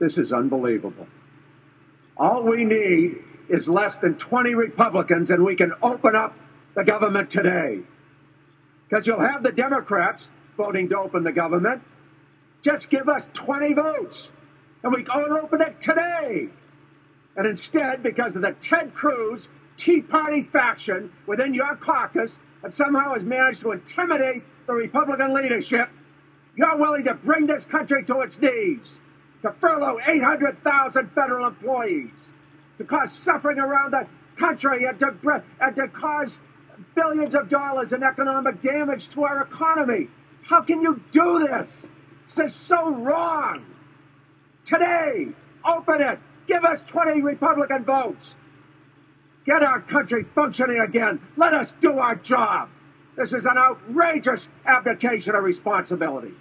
This is unbelievable. All we need is less than 20 Republicans, and we can open up the government today. Because you'll have the Democrats voting to open the government. Just give us 20 votes, and we can open it today. And instead, because of the Ted Cruz Tea Party faction within your caucus that somehow has managed to intimidate the Republican leadership, you're willing to bring this country to its knees, to furlough 800,000 federal employees, to cause suffering around the country, and to, and to cause billions of dollars in economic damage to our economy. How can you do this? This is so wrong. Today, open it. Give us 20 Republican votes. Get our country functioning again. Let us do our job. This is an outrageous abdication of responsibility.